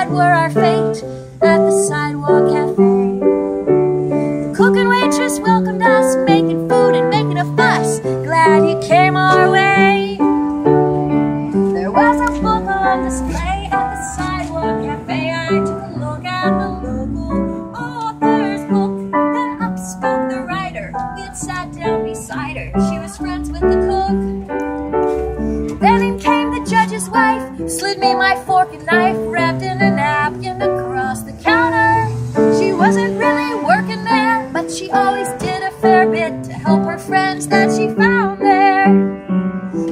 inside were our fate at the sidewalk cafe. The cook and waitress welcomed us, making food and making a fuss. Glad you came our way. There was a book on display me my fork and knife, wrapped in a napkin across the counter. She wasn't really working there, but she always did a fair bit to help her friends that she found there.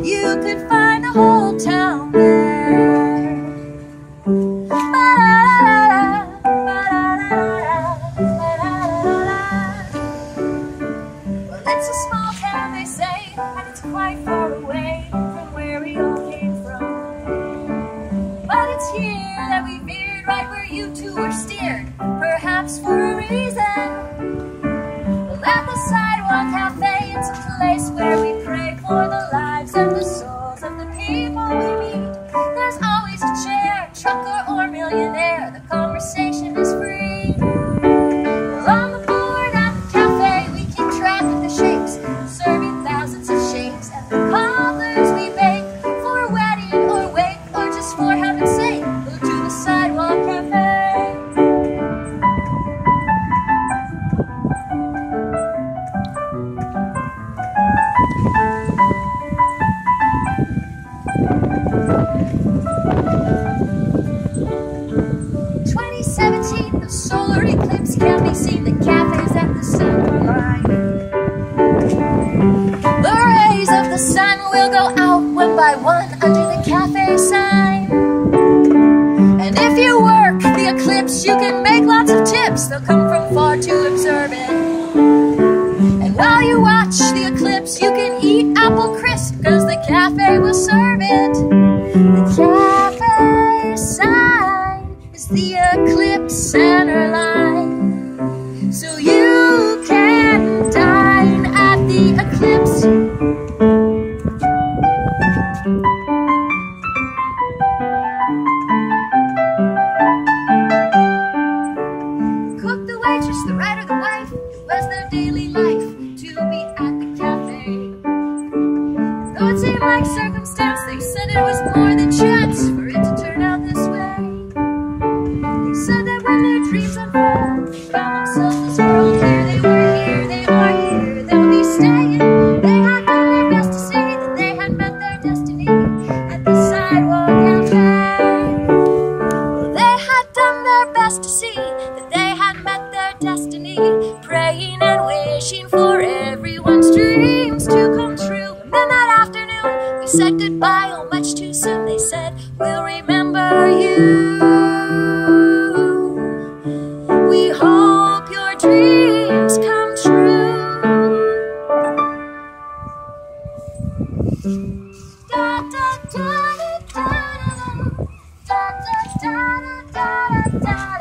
You could find the whole town there. Well, it's a small town, they say, and it's quite far you were steered, perhaps for a reason. At the Sidewalk Cafe, it's a place where we pray for the solar eclipse can be seen. The cafes at the line. The rays of the sun will go out one by one under the cafe sign. And if you work the eclipse, you can make lots of tips. They'll come from far to observe it. And while you watch the eclipse, you can eat apple crisp because the cafe will serve the eclipse center line. So you can dine at the eclipse. Cook, the waitress, the writer, the wife, was their daily life to be at the cafe. Though it seemed like circumstance, they said it was more than chance for it to turn out wishing for everyone's dreams to come true. And then that afternoon, we said goodbye, oh, much too soon. They said, We'll remember you. We hope your dreams come true. Da, da, da, da, da, da, da, da, da, da, da, da, da,